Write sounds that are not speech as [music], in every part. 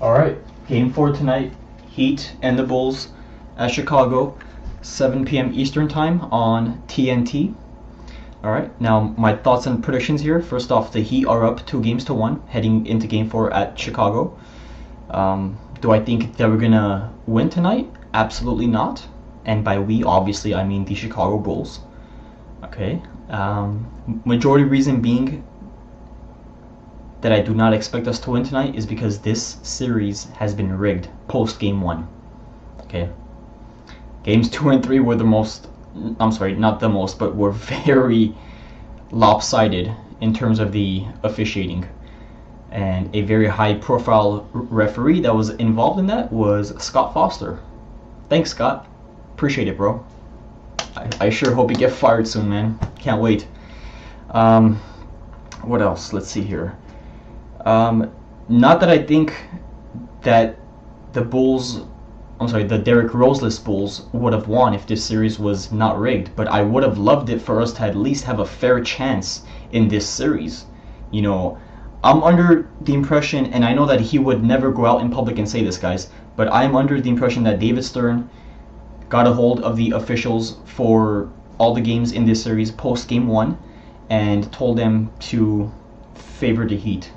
All right, game four tonight. Heat and the Bulls at Chicago, 7 p.m. Eastern time on TNT. All right, now my thoughts and predictions here. First off, the Heat are up two games to one heading into game four at Chicago. Um, do I think that we're gonna win tonight? Absolutely not. And by we, obviously, I mean the Chicago Bulls. Okay. Um, majority reason being that I do not expect us to win tonight is because this series has been rigged post game one. Okay. Games two and three were the most, I'm sorry, not the most, but were [laughs] very lopsided in terms of the officiating. And a very high profile referee that was involved in that was Scott Foster. Thanks, Scott. Appreciate it, bro. I, I sure hope you get fired soon, man. Can't wait. Um, what else? Let's see here. Um, not that I think that the Bulls, I'm sorry, the Derrick Roseless Bulls would have won if this series was not rigged, but I would have loved it for us to at least have a fair chance in this series. You know, I'm under the impression, and I know that he would never go out in public and say this, guys, but I'm under the impression that David Stern got a hold of the officials for all the games in this series post game one and told them to favor the Heat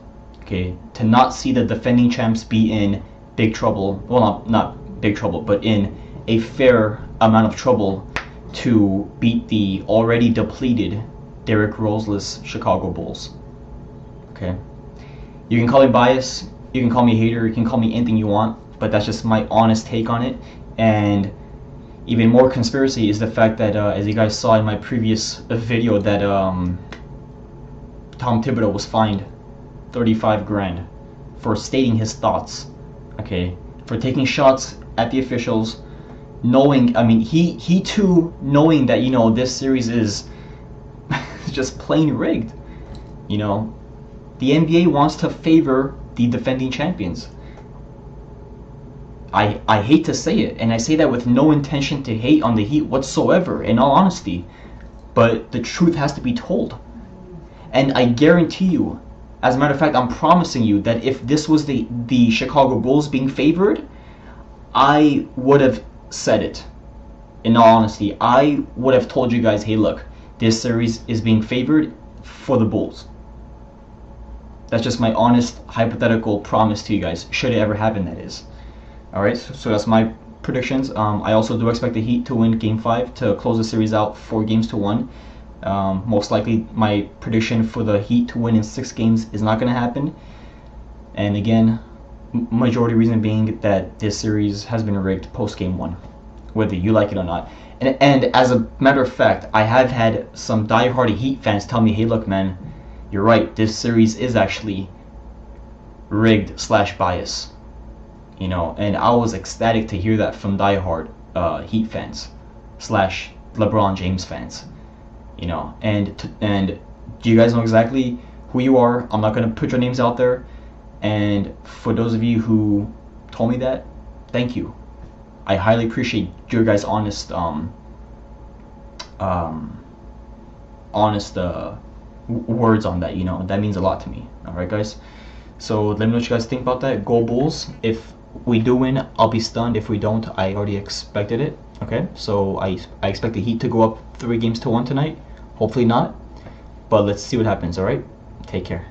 okay, to not see the defending champs be in big trouble, well, not, not big trouble, but in a fair amount of trouble to beat the already depleted Derrick Roseless Chicago Bulls. Okay? You can call me bias, you can call me hater, you can call me anything you want, but that's just my honest take on it. And even more conspiracy is the fact that, uh, as you guys saw in my previous video, that um, Tom Thibodeau was fined 35 grand for stating his thoughts. Okay, for taking shots at the officials, knowing. I mean, he he too knowing that you know this series is [laughs] just plain rigged. You know, the NBA wants to favor the defending champions. I, I hate to say it, and I say that with no intention to hate on the Heat whatsoever, in all honesty. But the truth has to be told. And I guarantee you, as a matter of fact, I'm promising you that if this was the, the Chicago Bulls being favored, I would have said it. In all honesty, I would have told you guys, hey, look, this series is being favored for the Bulls. That's just my honest hypothetical promise to you guys, should it ever happen, that is. Alright, so, so, that's my predictions. Um, I also do expect the Heat to win Game 5 to close the series out four games to one. Um, most likely, my prediction for the Heat to win in six games is not going to happen. And again, majority reason being that this series has been rigged post game one, whether you like it or not. And, and as a matter of fact, I have had some die-hard Heat fans tell me, "Hey, look, man, you're right. This series is actually rigged slash bias." You know, and I was ecstatic to hear that from die-hard uh, Heat fans slash LeBron James fans you know and to, and do you guys know exactly who you are? I'm not going to put your names out there. And for those of you who told me that thank you. I highly appreciate your guys honest um um honest uh words on that you know? That means a lot to me. All right guys. So let me know what you guys think about that. Go bulls. If we do win i'll be stunned if we don't i already expected it okay so i i expect the heat to go up three games to one tonight Hopefully not. But let's see what happens, alright? Take care.